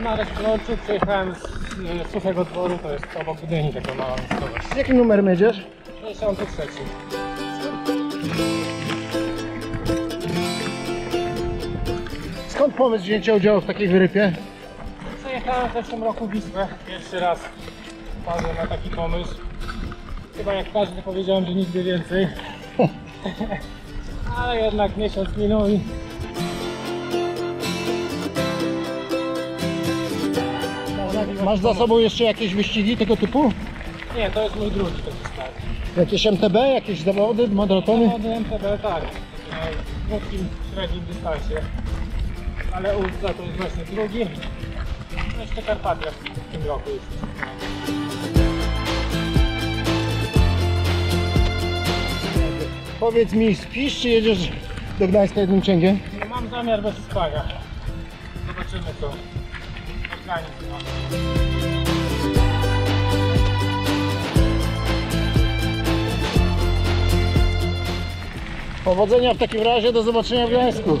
Marek Klączyk, przyjechałem z e, Suchego Dworu, to jest obok Gdyni, taka mała miejscowość. Jaki numer jedziesz? 63. Skąd pomysł wzięcia udziału w takiej wyrypie? Przejechałem w zeszłym roku Wisłę. Pierwszy raz padłem na taki pomysł. Chyba jak każdy powiedziałem, że nigdy więcej. Ale jednak miesiąc minął i Masz za sobą jeszcze jakieś wyścigi tego typu? Nie, to jest mój drugi taki. Jakieś MTB, jakieś zawody, maratony? Zawody MTB tak, na krótkim, średnim dystansie. Ale Ultra to jest właśnie drugi. No jeszcze Karpatia w tym roku jest. Powiedz mi, spisz czy jedziesz do Gdańska jednym ciągiem? No mam zamiar bez spania. Zobaczymy co organizm ma. Powodzenia w takim razie, do zobaczenia w Gdańsku.